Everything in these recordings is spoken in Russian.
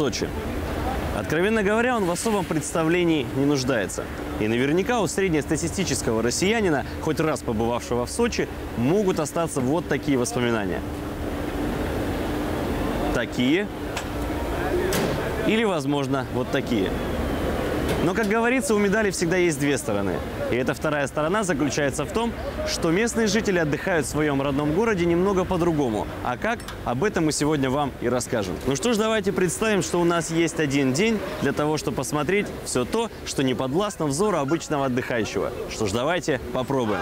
Сочи. Откровенно говоря, он в особом представлении не нуждается. И наверняка у среднестатистического россиянина, хоть раз побывавшего в Сочи, могут остаться вот такие воспоминания. Такие. Или, возможно, вот такие. Но, как говорится, у медали всегда есть две стороны. И эта вторая сторона заключается в том, что местные жители отдыхают в своем родном городе немного по-другому. А как? Об этом мы сегодня вам и расскажем. Ну что ж, давайте представим, что у нас есть один день для того, чтобы посмотреть все то, что не подвластно взору обычного отдыхающего. Что ж, давайте попробуем.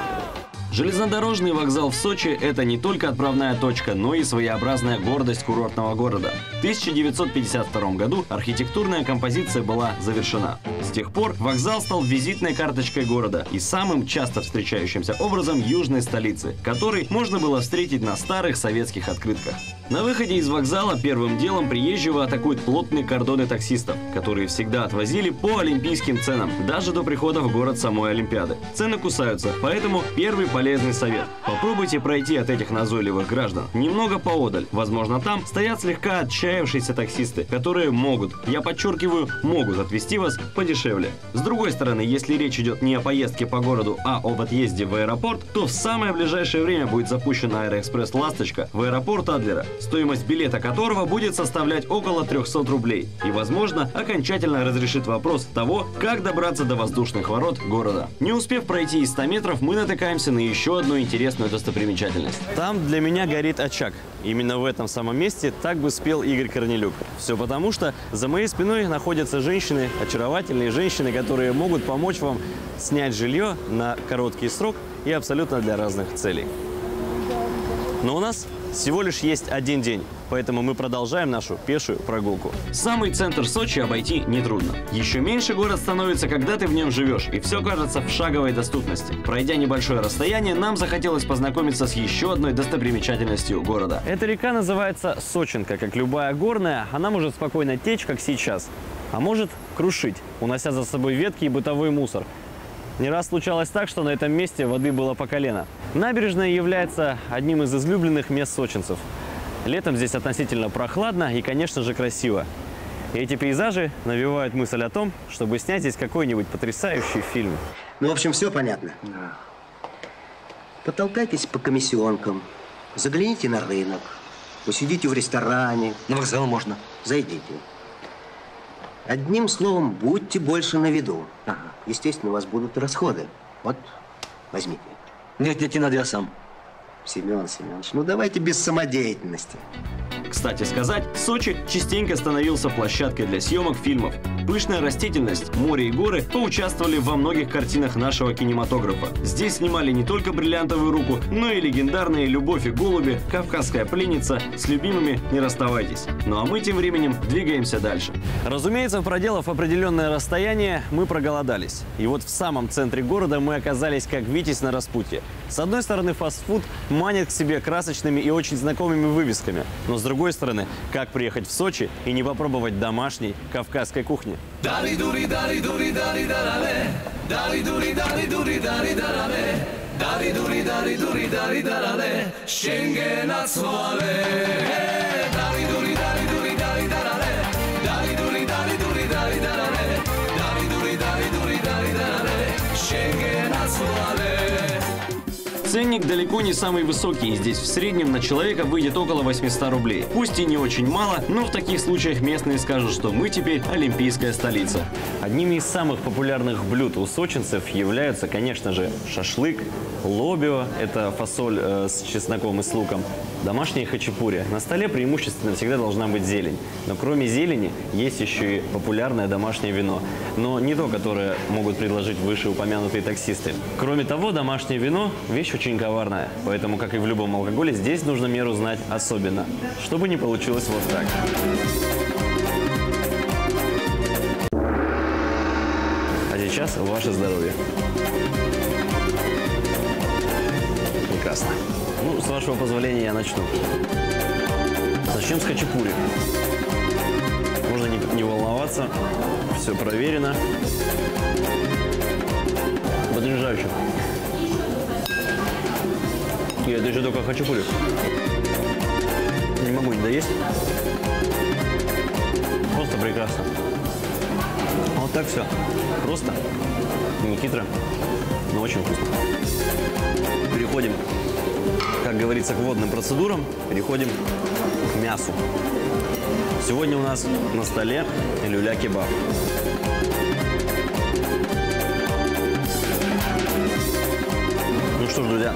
Железнодорожный вокзал в Сочи – это не только отправная точка, но и своеобразная гордость курортного города. В 1952 году архитектурная композиция была завершена. С тех пор вокзал стал визитной карточкой города и самым часто встречающимся образом южной столицы, который можно было встретить на старых советских открытках. На выходе из вокзала первым делом приезжего атакуют плотные кордоны таксистов, которые всегда отвозили по олимпийским ценам, даже до прихода в город самой Олимпиады. Цены кусаются, поэтому первый полезный совет. Попробуйте пройти от этих назойливых граждан. Немного поодаль. Возможно, там стоят слегка отчаявшиеся таксисты, которые могут, я подчеркиваю, могут отвезти вас подешевле. С другой стороны, если речь идет не о поездке по городу, а об отъезде в аэропорт, то в самое ближайшее время будет запущена Аэроэкспресс «Ласточка» в аэропорт Адлера стоимость билета которого будет составлять около 300 рублей и, возможно, окончательно разрешит вопрос того, как добраться до воздушных ворот города. Не успев пройти и 100 метров, мы натыкаемся на еще одну интересную достопримечательность. Там для меня горит очаг. Именно в этом самом месте так бы спел Игорь Корнелюк. Все потому, что за моей спиной находятся женщины, очаровательные женщины, которые могут помочь вам снять жилье на короткий срок и абсолютно для разных целей. Но у нас всего лишь есть один день, поэтому мы продолжаем нашу пешую прогулку. Самый центр Сочи обойти нетрудно. Еще меньше город становится, когда ты в нем живешь, и все кажется в шаговой доступности. Пройдя небольшое расстояние, нам захотелось познакомиться с еще одной достопримечательностью города. Эта река называется Сочинка. Как любая горная, она может спокойно течь, как сейчас, а может крушить, унося за собой ветки и бытовой мусор. Не раз случалось так, что на этом месте воды было по колено. Набережная является одним из излюбленных мест сочинцев. Летом здесь относительно прохладно и, конечно же, красиво. И эти пейзажи навевают мысль о том, чтобы снять здесь какой-нибудь потрясающий фильм. Ну, в общем, все понятно. Да. Потолкайтесь по комиссионкам, загляните на рынок, посидите в ресторане, На вокзал можно. зайдите. Одним словом, будьте больше на виду. Ага. Естественно, у вас будут расходы. Вот, возьмите. Нет, нет, не надо, я сам. Семен Семенович, ну давайте без самодеятельности. Кстати сказать, Сочи частенько становился площадкой для съемок фильмов. Пышная растительность, море и горы поучаствовали во многих картинах нашего кинематографа. Здесь снимали не только «Бриллиантовую руку», но и легендарные «Любовь и голуби», «Кавказская пленница», «С любимыми не расставайтесь». Ну а мы тем временем двигаемся дальше. Разумеется, проделав определенное расстояние, мы проголодались. И вот в самом центре города мы оказались как Витязь на распутье. С одной стороны, фастфуд манит к себе красочными и очень знакомыми вывесками. Но с другой стороны, как приехать в Сочи и не попробовать домашней кавказской кухни? Ценник далеко не самый высокий. Здесь в среднем на человека выйдет около 800 рублей. Пусть и не очень мало, но в таких случаях местные скажут, что мы теперь олимпийская столица. Одними из самых популярных блюд у сочинцев являются, конечно же, шашлык, лобио – это фасоль э, с чесноком и с луком, домашняя хачапури. На столе преимущественно всегда должна быть зелень. Но кроме зелени есть еще и популярное домашнее вино. Но не то, которое могут предложить вышеупомянутые таксисты. Кроме того, домашнее вино – вещь очень коварная. Поэтому, как и в любом алкоголе, здесь нужно меру знать особенно. Чтобы не получилось вот так. А сейчас ваше здоровье. Прекрасно. Ну, с вашего позволения я начну. Начнем с хачапури. Можно не, не волноваться. Все проверено. Подряжающе. Это еще только хачапури. Не могу не доесть. Просто прекрасно. Вот так все. Просто, не хитро, но очень вкусно. Переходим, как говорится, к водным процедурам. Переходим к мясу. Сегодня у нас на столе люля-кебаб. Ну что ж, друзья,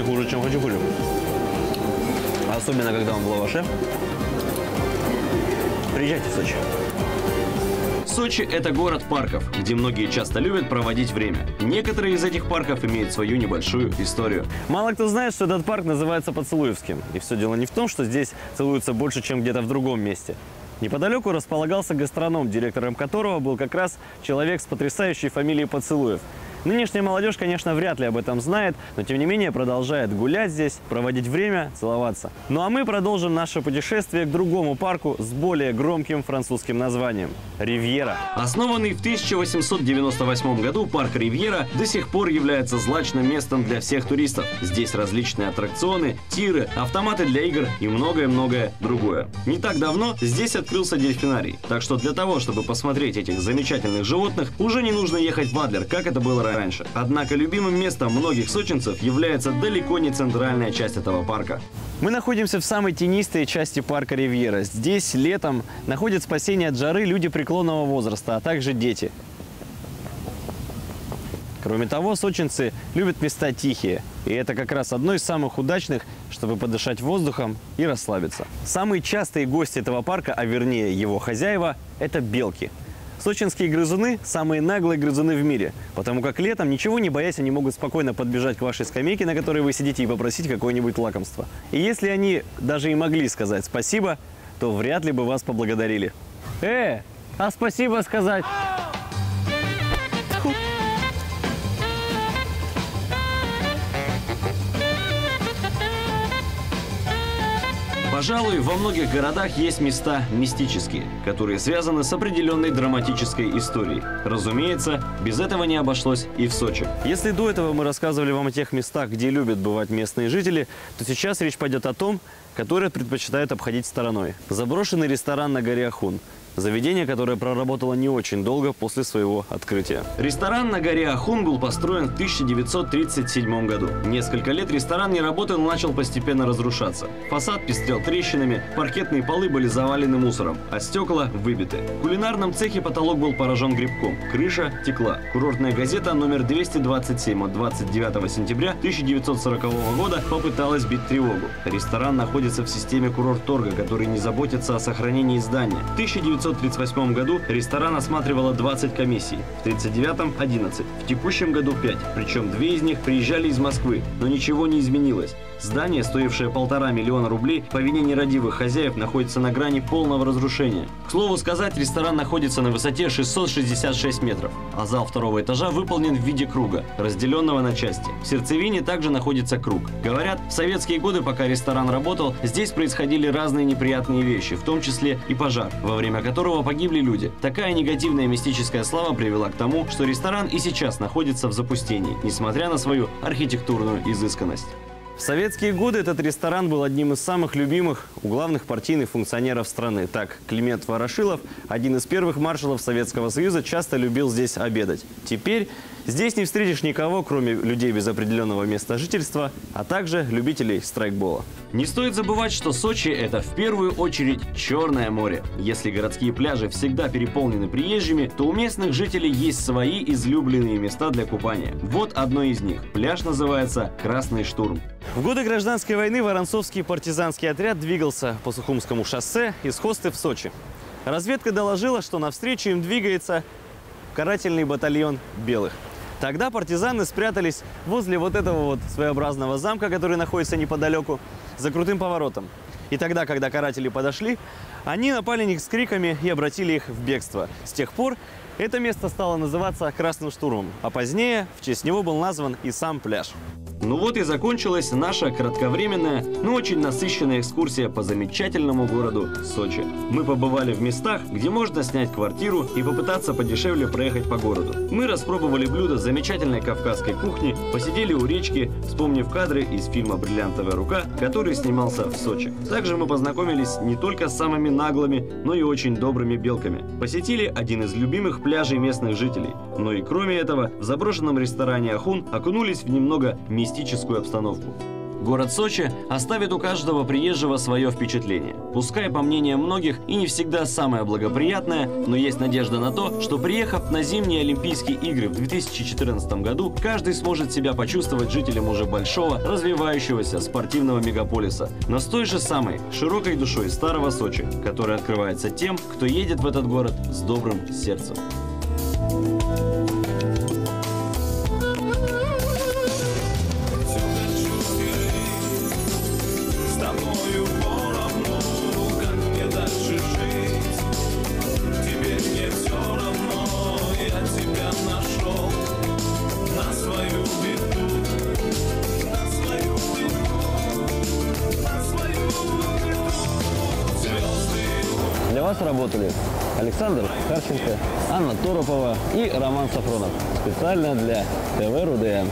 не хуже, чем хачапури. Особенно, когда он в лаваше. Приезжайте в Сочи. Сочи – это город парков, где многие часто любят проводить время. Некоторые из этих парков имеют свою небольшую историю. Мало кто знает, что этот парк называется Поцелуевским. И все дело не в том, что здесь целуются больше, чем где-то в другом месте. Неподалеку располагался гастроном, директором которого был как раз человек с потрясающей фамилией Поцелуев – Нынешняя молодежь, конечно, вряд ли об этом знает, но тем не менее продолжает гулять здесь, проводить время, целоваться. Ну а мы продолжим наше путешествие к другому парку с более громким французским названием – Ривьера. Основанный в 1898 году, парк Ривьера до сих пор является злачным местом для всех туристов. Здесь различные аттракционы, тиры, автоматы для игр и многое-многое другое. Не так давно здесь открылся дельфинарий, так что для того, чтобы посмотреть этих замечательных животных, уже не нужно ехать в Адлер, как это было раньше. Однако любимым местом многих сочинцев является далеко не центральная часть этого парка. Мы находимся в самой тенистой части парка Ривьера. Здесь летом находят спасение от жары люди преклонного возраста, а также дети. Кроме того, сочинцы любят места тихие. И это как раз одно из самых удачных, чтобы подышать воздухом и расслабиться. Самые частые гости этого парка, а вернее его хозяева, это белки – Сочинские грызуны – самые наглые грызуны в мире, потому как летом, ничего не боясь, они могут спокойно подбежать к вашей скамейке, на которой вы сидите, и попросить какое-нибудь лакомство. И если они даже и могли сказать спасибо, то вряд ли бы вас поблагодарили. Э, а спасибо сказать Пожалуй, во многих городах есть места мистические, которые связаны с определенной драматической историей. Разумеется, без этого не обошлось и в Сочи. Если до этого мы рассказывали вам о тех местах, где любят бывать местные жители, то сейчас речь пойдет о том, которые предпочитают обходить стороной. Заброшенный ресторан на горе Ахун – Заведение, которое проработало не очень долго после своего открытия. Ресторан на горе Ахун был построен в 1937 году. Несколько лет ресторан не работал и начал постепенно разрушаться. Фасад пестрел трещинами, паркетные полы были завалены мусором, а стекла выбиты. В кулинарном цехе потолок был поражен грибком, крыша текла. Курортная газета номер 227 от 29 сентября 1940 года попыталась бить тревогу. Ресторан находится в системе курорт-торга, который не заботится о сохранении здания. В 1900 1938 году ресторан осматривало 20 комиссий, в 1939 – 11, в текущем году 5, причем две из них приезжали из Москвы, но ничего не изменилось. Здание, стоившее полтора миллиона рублей, по вине нерадивых хозяев находится на грани полного разрушения. К слову сказать, ресторан находится на высоте 666 метров, а зал второго этажа выполнен в виде круга, разделенного на части. В сердцевине также находится круг. Говорят, в советские годы, пока ресторан работал, здесь происходили разные неприятные вещи, в том числе и пожар, во время которого погибли люди. Такая негативная мистическая слава привела к тому, что ресторан и сейчас находится в запустении, несмотря на свою архитектурную изысканность. В советские годы этот ресторан был одним из самых любимых у главных партийных функционеров страны. Так, Климент Ворошилов, один из первых маршалов Советского Союза, часто любил здесь обедать. Теперь здесь не встретишь никого, кроме людей без определенного места жительства, а также любителей страйкбола. Не стоит забывать, что Сочи – это в первую очередь Черное море. Если городские пляжи всегда переполнены приезжими, то у местных жителей есть свои излюбленные места для купания. Вот одно из них. Пляж называется «Красный штурм». В годы гражданской войны Воронцовский партизанский отряд двигался по Сухумскому шоссе из Хосты в Сочи. Разведка доложила, что навстречу им двигается карательный батальон белых. Тогда партизаны спрятались возле вот этого вот своеобразного замка, который находится неподалеку за крутым поворотом. И тогда, когда каратели подошли, они напали на них с криками и обратили их в бегство. С тех пор это место стало называться Красным штурмом, а позднее в честь него был назван и сам пляж. Ну вот и закончилась наша кратковременная, но очень насыщенная экскурсия по замечательному городу Сочи. Мы побывали в местах, где можно снять квартиру и попытаться подешевле проехать по городу. Мы распробовали блюда замечательной кавказской кухни, посидели у речки, вспомнив кадры из фильма «Бриллиантовая рука», который снимался в Сочи. Также мы познакомились не только с самыми наглыми, но и очень добрыми белками. Посетили один из любимых пляжей местных жителей. Но и кроме этого, в заброшенном ресторане «Ахун» окунулись в немного мистическую обстановку. Город Сочи оставит у каждого приезжего свое впечатление. Пускай, по мнению многих, и не всегда самое благоприятное, но есть надежда на то, что приехав на зимние Олимпийские игры в 2014 году, каждый сможет себя почувствовать жителем уже большого, развивающегося спортивного мегаполиса, но с той же самой широкой душой старого Сочи, которая открывается тем, кто едет в этот город с добрым сердцем. С Работали Александр Харченко, Анна Торопова и Роман Сафронов. Специально для ТВ РУДН.